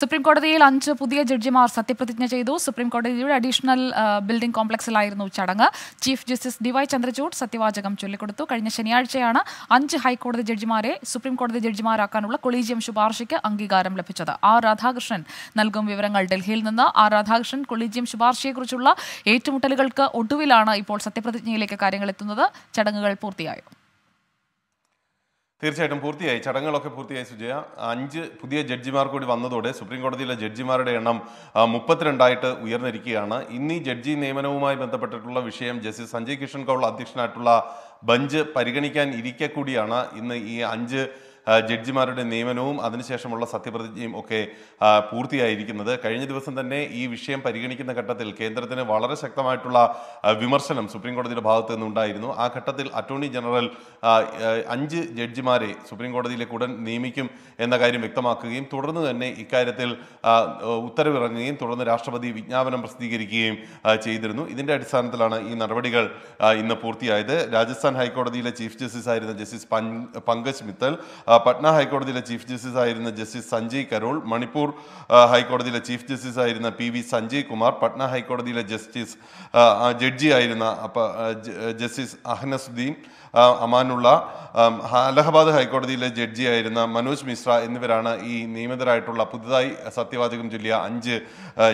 Supreme കോടതിയിൽ അഞ്ച് പുതിയ ജഡ്ജിമാർ സത്യപ്രതിജ്ഞ ചെയ്തു. സുപ്രീം കോടതിയുടെ അഡീഷണൽ ബിൽഡിംഗ് കോംപ്ലക്സിലായിരുന്നു ചടങ്ങ്. Chief justice D Y Chandrachud സത്യവാചകം ചൊല്ലിക്കൊടുത്തു. കഴിഞ്ഞ ശനിയാഴ്ചയാണ് അഞ്ച് ഹൈക്കോടതി ജഡ്ജിമാരെ സുപ്രീം കോടതി ജഡ്ജിമാരാക്കാനുള്ള കൊളീജിയം ശുപാർശയ്ക്ക് അംഗീകാരം ലഭിച്ചത്. ആർ രാധാകൃഷ്ണൻ നൽകും വിവരങ്ങൾ ഡൽഹിയിൽ നിന്ന്. ആർ രാധാകൃഷ്ണൻ കൊളീജിയം ശുപാർശയെക്കുറിച്ചുള്ള ഏറ്റുമുട്ടലുകൾക്ക് ഒടുവിലാണ് ഇപ്പോൾ സത്യപ്രതിജ്ഞയിലേക്ക് കാര്യങ്ങൾ എത്തുന്നത്. ചടങ്ങുകൾ പൂർത്തിയായോ. തീർച്ചയായിട്ടും പൂർത്തിയായി. ചടങ്ങുകളൊക്കെ പൂർത്തിയായി സുജയ. അഞ്ച് പുതിയ ജഡ്ജിമാർ കൂടി വന്നതോടെ സുപ്രീം കോടതിയിലെ ജഡ്ജിമാരുടെ എണ്ണം മുപ്പത്തിരണ്ടായിട്ട് ഉയർന്നിരിക്കുകയാണ്. ഇന്ന് ഈ ജഡ്ജി നിയമനവുമായി ബന്ധപ്പെട്ടിട്ടുള്ള വിഷയം ജസ്റ്റിസ് സഞ്ജയ് കിഷൻ കൗൾ അധ്യക്ഷനായിട്ടുള്ള ബഞ്ച് പരിഗണിക്കാൻ ഇരിക്കെ കൂടിയാണ്. ഇന്ന് ഈ അഞ്ച് ജഡ്ജിമാരുടെ നിയമനവും അതിനുശേഷമുള്ള സത്യപ്രതിജ്ഞയും ഒക്കെ പൂർത്തിയായിരിക്കുന്നത്. കഴിഞ്ഞ ദിവസം തന്നെ ഈ വിഷയം പരിഗണിക്കുന്ന ഘട്ടത്തിൽ കേന്ദ്രത്തിന് വളരെ ശക്തമായിട്ടുള്ള വിമർശനം സുപ്രീം കോടതിയുടെ ഭാഗത്തു നിന്നുണ്ടായിരുന്നു. ആ ഘട്ടത്തിൽ അറ്റോർണി ജനറൽ അഞ്ച് ജഡ്ജിമാരെ സുപ്രീം കോടതിയിലേക്ക് ഉടൻ നിയമിക്കും എന്ന കാര്യം വ്യക്തമാക്കുകയും തുടർന്ന് തന്നെ ഇക്കാര്യത്തിൽ ഉത്തരവിറങ്ങുകയും തുടർന്ന് രാഷ്ട്രപതി വിജ്ഞാപനം പ്രസിദ്ധീകരിക്കുകയും ചെയ്തിരുന്നു. ഇതിന്റെ അടിസ്ഥാനത്തിലാണ് ഈ നടപടികൾ ഇന്ന് പൂർത്തിയായത്. രാജസ്ഥാൻ ഹൈക്കോടതിയിലെ ചീഫ് ജസ്റ്റിസ് ആയിരുന്ന ജസ്റ്റിസ് പങ്കജ് മിത്തൽ പട്ന ഹൈക്കോടതിയിലെ ചീഫ് ജസ്റ്റിസ് ആയിരുന്ന ജസ്റ്റിസ് സഞ്ജയ് കരോൾ മണിപ്പൂർ ഹൈക്കോടതിയിലെ ചീഫ് ജസ്റ്റിസ് ആയിരുന്ന പി വി സഞ്ജയ് കുമാർ പട്ന ഹൈക്കോടതിയിലെ ജസ്റ്റിസ് ജഡ്ജി ആയിരുന്ന ജസ്റ്റിസ് അഹ്നസുദ്ദീൻ അമാനുള്ള അലഹബാദ് ഹൈക്കോടതിയിലെ ജഡ്ജി ആയിരുന്ന മനോജ് മിശ്ര എന്നിവരാണ് ഈ നിയമിതരായിട്ടുള്ള പുതുതായി സത്യവാചകം ചൊല്ലിയ അഞ്ച്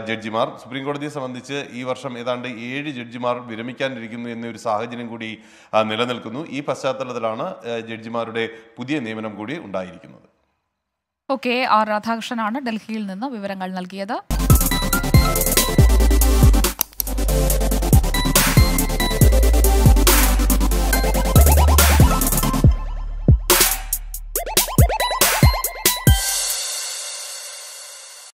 ജഡ്ജിമാർ. സുപ്രീം കോടതിയെ സംബന്ധിച്ച് ഈ വർഷം ഏതാണ്ട് ഏഴ് ജഡ്ജിമാർ വിരമിക്കാനിരിക്കുന്നു എന്നൊരു സാഹചര്യം കൂടി നിലനിൽക്കുന്നു. ഈ പശ്ചാത്തലത്തിലാണ് ജഡ്ജിമാരുടെ പുതിയ നിയമനം കൂടി ഉണ്ടായിരിക്കുന്നത്. ഓക്കെ ആർ രാധാകൃഷ്ണനാണ് ഡൽഹിയിൽ നിന്ന് വിവരങ്ങൾ നൽകിയത്.